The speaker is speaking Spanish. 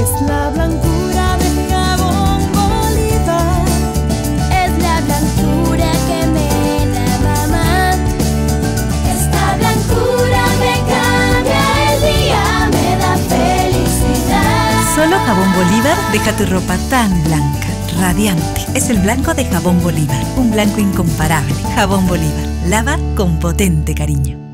Es la blancura de jabón Bolívar. Es la blancura que me da mamá. Esta blancura me cambia el día, me da felicidad. Solo jabón Bolívar deja tu ropa tan blanca, radiante. Es el blanco de jabón Bolívar, un blanco incomparable. Jabón Bolívar, lava con potente cariño.